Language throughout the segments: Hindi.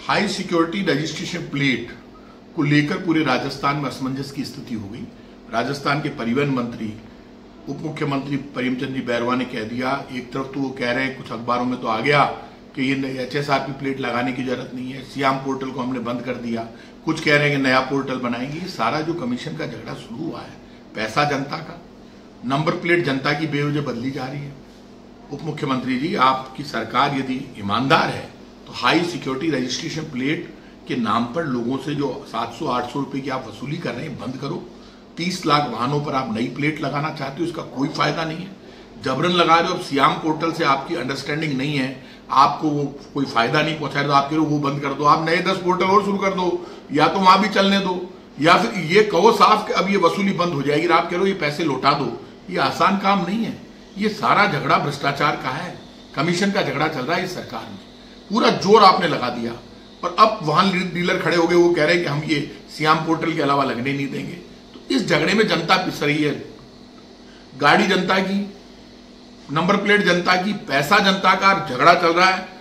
हाई सिक्योरिटी रजिस्ट्रेशन प्लेट को लेकर पूरे राजस्थान में असमंजस की स्थिति हो गई। राजस्थान के परिवहन मंत्री उप मुख्यमंत्री प्रेमचंद जी बैरवा ने कह दिया, एक तरफ़ तो वो कह रहे हैं कुछ अखबारों में तो आ गया कि ये H S R P plate लगाने की ज़रूरत नहीं है, सियाम पोर्टल को हमने बंद कर दिया। कुछ कह रहे हैं कि नया पोर्टल बनाएँगे। सारा जो कमीशन का झगड़ा शुरू हुआ है, पैसा जनता का नंबर प्लेट जनता की बेवजह बदली जा रही है। उप मुख्यमंत्री जी, आपकी सरकार यदि ईमानदार है तो हाई सिक्योरिटी रजिस्ट्रेशन प्लेट के नाम पर लोगों से जो 700-800 रुपए की आप वसूली कर रहे हैं, बंद करो। 30 लाख वाहनों पर आप नई प्लेट लगाना चाहते हो, इसका कोई फ़ायदा नहीं है। जबरन लगा रहे हो, अब सियाम पोर्टल से आपकी अंडरस्टैंडिंग नहीं है। आपको वो कोई फ़ायदा नहीं पहुँचा रहे तो आप कह रहे वो बंद कर दो। आप नए दस पोर्टल और शुरू कर दो, या तो वहाँ भी चलने दो, या फिर ये कहो साफ़ कि अब ये वसूली बंद हो जाएगी आप कह रहे हो ये पैसे लौटा दो। ये आसान काम नहीं है। ये सारा झगड़ा भ्रष्टाचार का है। कमीशन का झगड़ा चल रहा है इस सरकार में। पूरा ज़ोर आपने लगा दिया। और अब वाहन डीलर खड़े हो गए, वो कह रहे हैं कि हम ये सियाम पोर्टल के अलावा लगने नहीं देंगे। तो इस झगड़े में जनता पिस रही है। गाड़ी जनता की, नंबर प्लेट जनता की, पैसा जनता का झगड़ा चल रहा है।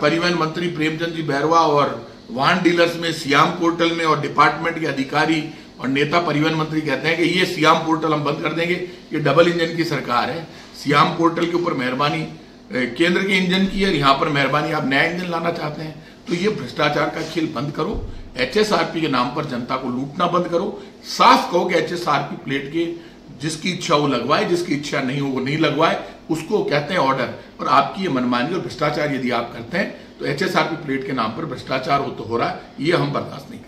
परिवहन मंत्री प्रेमचंद जी बैरवा और वाहन डीलर्स में, सियाम पोर्टल में और डिपार्टमेंट के अधिकारी और नेता परिवहन मंत्री कहते हैं कि ये सियाम पोर्टल हम बंद कर देंगे। ये डबल इंजन की सरकार है। सियाम पोर्टल के ऊपर मेहरबानी। केंद्र के इंजन की है यहाँ पर मेहरबानी, आप नया इंजन लाना चाहते हैं तो ये भ्रष्टाचार का खेल बंद करो। एचएसआरपी के नाम पर जनता को लूटना बंद करो। साफ़ कहो कि एचएसआरपी प्लेट के जिसकी इच्छा वो लगवाए, जिसकी इच्छा नहीं हो वो नहीं लगवाए, उसको कहते हैं ऑर्डर। और आपकी ये मनमानी और भ्रष्टाचार यदि आप करते हैं तो एचएसआरपी प्लेट के नाम पर भ्रष्टाचार हो तो हो रहा है, ये हम बर्दाश्त नहीं